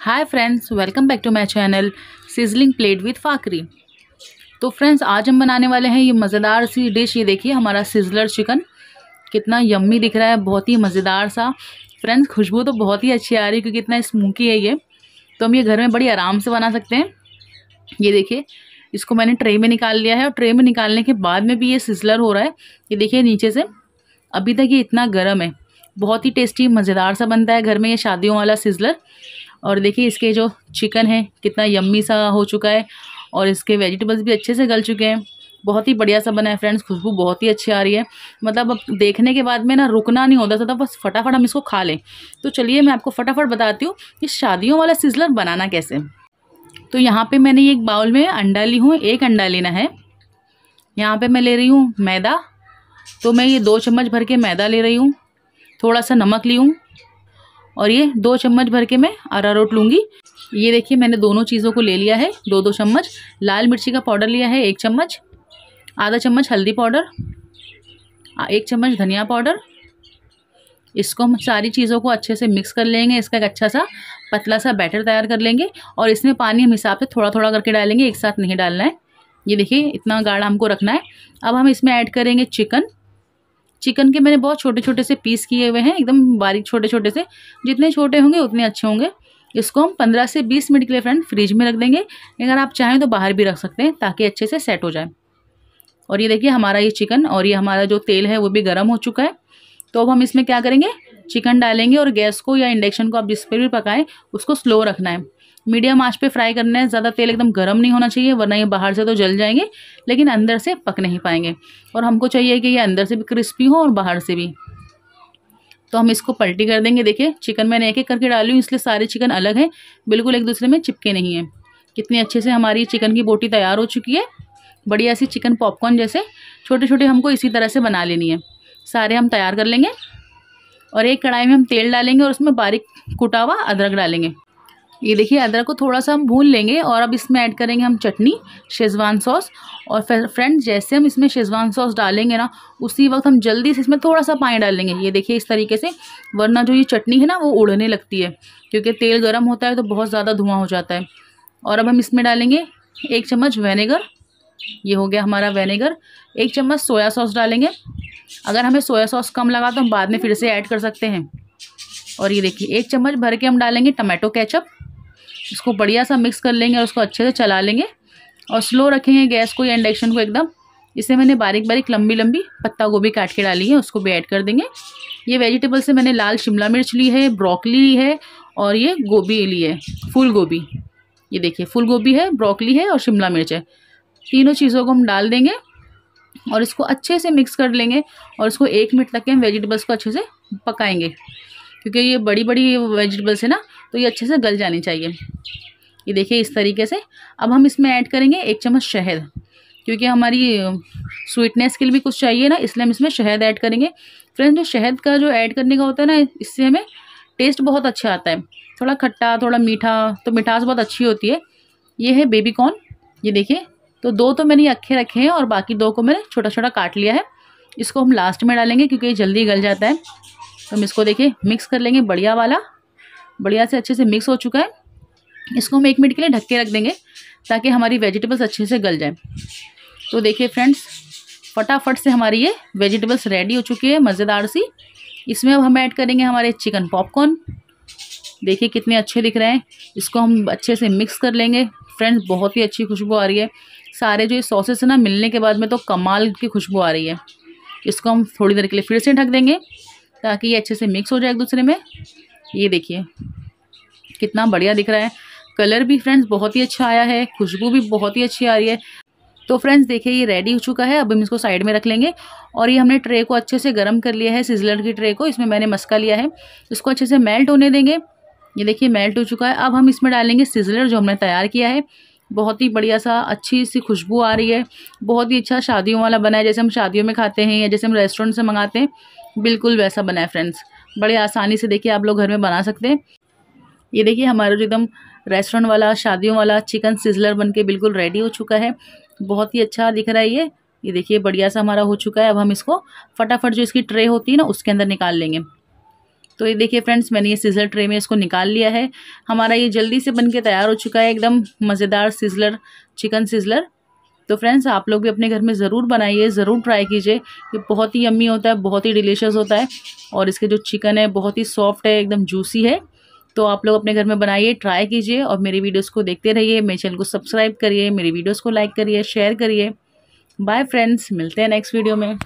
Hi friends welcome back to my channel sizzling plate with Fakhri तो friends आज हम बनाने वाले हैं ये मज़ेदार सी डिश ये देखिए हमारा सिजलर चिकन कितना यम्मी दिख रहा है, बहुत ही मज़ेदार सा। फ्रेंड्स खुशबू तो बहुत ही अच्छी आ रही है क्योंकि इतना स्मोकी है ये। तो हम ये घर में बड़ी आराम से बना सकते हैं। ये देखिए, इसको मैंने ट्रे में निकाल लिया है और ट्रे में निकालने के बाद में भी ये सिजलर हो रहा है। ये देखिए नीचे से, अभी तक ये इतना गर्म है। बहुत ही टेस्टी मज़ेदार सा बनता है घर में ये शादियों वाला सिजलर और देखिए इसके जो चिकन है, कितना यम्मी सा हो चुका है और इसके वेजिटेबल्स भी अच्छे से गल चुके हैं। बहुत ही बढ़िया सा बना है फ्रेंड्स खुशबू बहुत ही अच्छी आ रही है। मतलब अब देखने के बाद में ना रुकना नहीं होता था बस फटाफट हम इसको खा लें। तो चलिए मैं आपको फटाफट बताती हूँ कि शादियों वाला सिजलर बनाना कैसे तो यहाँ पे मैंने एक बाउल में अंडा ली हूँ, एक अंडा लेना है। यहाँ पे मैं ले रही हूँ मैदा। तो मैं ये दो चम्मच भर के मैदा ले रही हूँ, थोड़ा सा नमक ली हूँ। और ये दो चम्मच भर के मैं अरारोट लूँगी। ये देखिए, मैंने दोनों चीज़ों को ले लिया है। दो दो चम्मच। लाल मिर्ची का पाउडर लिया है, एक चम्मच। आधा चम्मच हल्दी पाउडर एक चम्मच धनिया पाउडर। इसको हम सारी चीज़ों को अच्छे से मिक्स कर लेंगे। इसका एक अच्छा सा पतला सा बैटर तैयार कर लेंगे और इसमें पानी हम हिसाब से थोड़ा थोड़ा करके डालेंगे, एक साथ नहीं डालना है। ये देखिए, इतना गाढ़ा हमको रखना है। अब हम इसमें ऐड करेंगे चिकन। चिकन के मैंने बहुत छोटे छोटे से पीस किए हुए हैं, एकदम बारीक छोटे छोटे से। जितने छोटे होंगे, उतने अच्छे होंगे। इसको हम पंद्रह से बीस मिनट के लिए फ्रेंड फ्रिज में रख देंगे। अगर आप चाहें तो बाहर भी रख सकते हैं, ताकि अच्छे से सेट हो जाए। और ये देखिए, हमारा ये चिकन और ये हमारा जो तेल है, वो भी गर्म हो चुका है। तो अब हम इसमें क्या करेंगे? चिकन डालेंगे और गैस को या इंडक्शन को आप जिस पर भी पकाएँ, उसको स्लो रखना है। मीडियम आँच पे फ्राई करना है, ज़्यादा तेल एकदम गर्म नहीं होना चाहिए, वरना ये बाहर से तो जल जाएँगे, लेकिन अंदर से पक नहीं पाएँगे। और हमको चाहिए कि ये अंदर से भी क्रिस्पी हो और बाहर से भी। तो हम इसको पलटी कर देंगे, देखिए, चिकन मैंने एक एक करके डाली हूँ, इसलिए सारे चिकन अलग हैं, बिल्कुल एक दूसरे में चिपके नहीं हैं। कितनी अच्छे से हमारी चिकन की बोटी तैयार हो चुकी है, बढ़िया सी चिकन पॉपकॉर्न जैसे छोटे छोटे हमको इसी तरह से बना लेनी है। सारे हम तैयार कर लेंगे, और एक कढ़ाई में हम तेल डालेंगे और उसमें बारीक कुटा हुआ अदरक डालेंगे। ये देखिए, अदरक को थोड़ा सा हम भून लेंगे और अब इसमें ऐड करेंगे हम चटनी, शेजवान सॉस और फिर फ्रेंड्स, जैसे हम इसमें शेजवान सॉस डालेंगे ना, उसी वक्त हम जल्दी से इसमें थोड़ा सा पानी डाल लेंगे। ये देखिए, इस तरीके से, वरना जो ये चटनी है ना, वो उड़ने लगती है, क्योंकि तेल गर्म होता है तो बहुत ज़्यादा धुआँ हो जाता है। और अब हम इसमें डालेंगे एक चम्मच वेनेगर, ये हो गया हमारा वेनेगर, एक चम्मच सोया सॉस डालेंगे। अगर हमें सोया सॉस कम लगा तो हम बाद में फिर से ऐड कर सकते हैं। और ये देखिए, एक चम्मच भर के हम डालेंगे टमाटो केचप। इसको बढ़िया सा मिक्स कर लेंगे और उसको अच्छे से चला लेंगे। और स्लो रखेंगे गैस को या इंडक्शन को एकदम। इसे मैंने बारीक बारीक लंबी लंबी पत्ता गोभी काट के डाली है, उसको भी ऐड कर देंगे। ये वेजिटेबल से मैंने लाल शिमला मिर्च ली है ब्रोकली ली है और ये गोभी ली है, फूल गोभी। ये देखिए, फूल गोभी है ब्रोकली है और शिमला मिर्च है। तीनों चीज़ों को हम डाल देंगे और इसको अच्छे से मिक्स कर लेंगे और इसको एक मिनट तक के हम वेजिटेबल्स को अच्छे से पकाएँगे। क्योंकि ये बड़ी बड़ी वेजिटेबल्स है ना तो ये अच्छे से गल जानी चाहिए। ये देखिए इस तरीके से। अब हम इसमें ऐड करेंगे एक चम्मच शहद, क्योंकि हमारी स्वीटनेस के लिए भी कुछ चाहिए ना, इसलिए हम इसमें शहद ऐड करेंगे। फ्रेंड्स, जो शहद का जो ऐड करने का होता है ना, इससे हमें टेस्ट बहुत अच्छा आता है। थोड़ा खट्टा, थोड़ा मीठा तो मिठास बहुत अच्छी होती है। ये है बेबी कॉर्न ये देखिए। तो दो तो मैंने अखे रखे हैं और बाकी दो को मैंने छोटा छोटा काट लिया है। इसको हम लास्ट में डालेंगे, क्योंकि ये जल्दी गल जाता है। तो हम इसको देखिए मिक्स कर लेंगे, बढ़िया वाला। बढ़िया से अच्छे से मिक्स हो चुका है। इसको हम एक मिनट के लिए ढक के रख देंगे ताकि हमारी वेजिटेबल्स अच्छे से गल जाए। तो देखिए फ्रेंड्स फटाफट से हमारी ये वेजिटेबल्स रेडी हो चुकी है, मज़ेदार सी। इसमें अब हम ऐड करेंगे हमारे चिकन पॉपकॉर्न देखिए कितने अच्छे दिख रहे हैं। इसको हम अच्छे से मिक्स कर लेंगे। फ्रेंड्स बहुत ही अच्छी खुशबू आ रही है। सारे जो ये सॉसेस है ना, मिलने के बाद में तो कमाल की खुशबू आ रही है। इसको हम थोड़ी देर के लिए फिर से ढक देंगे ताकि ये अच्छे से मिक्स हो जाए एक दूसरे में। ये देखिए, कितना बढ़िया दिख रहा है। कलर भी फ्रेंड्स बहुत ही अच्छा आया है, खुशबू भी बहुत ही अच्छी आ रही है। तो फ्रेंड्स देखिए, ये रेडी हो चुका है, अब हम इसको साइड में रख लेंगे। और ये हमने ट्रे को अच्छे से गर्म कर लिया है सिजलर की ट्रे को, इसमें मैंने मस्का लिया है। इसको अच्छे से मेल्ट होने देंगे। ये देखिए मेल्ट हो चुका है। अब हम इसमें डालेंगे सिजलर जो हमने तैयार किया है। बहुत ही बढ़िया सा, अच्छी सी खुशबू आ रही है। बहुत ही अच्छा शादियों वाला बना है, जैसे हम शादियों में खाते हैं या जैसे हम रेस्टोरेंट से मंगाते हैं। बिल्कुल वैसा बना है फ्रेंड्स बड़े आसानी से देखिए आप लोग घर में बना सकते हैं। ये देखिए हमारा जो एकदम रेस्टोरेंट वाला, शादियों वाला चिकन सिजलर बन के बिल्कुल रेडी हो चुका है। बहुत ही अच्छा दिख रहा है ये। ये देखिए बढ़िया सा हमारा हो चुका है। अब हम इसको फटाफट जो इसकी ट्रे होती है ना, उसके अंदर निकाल लेंगे। तो ये देखिए फ्रेंड्स मैंने ये सिजलर ट्रे में इसको निकाल लिया है। हमारा ये जल्दी से बन के तैयार हो चुका है। एकदम मज़ेदार सिजलर चिकन सिजलर तो फ्रेंड्स आप लोग भी अपने घर में ज़रूर बनाइए, ज़रूर ट्राई कीजिए। ये बहुत ही यम्मी होता है, बहुत ही डिलीशियस होता है। और इसके जो चिकन है, बहुत ही सॉफ्ट है, एकदम जूसी है। तो आप लोग अपने घर में बनाइए ट्राई कीजिए और मेरी वीडियोज़ को देखते रहिए, मेरे चैनल को सब्सक्राइब करिए, मेरी वीडियोज़ को लाइक करिए शेयर करिए। बाय फ्रेंड्स मिलते हैं नेक्स्ट वीडियो में।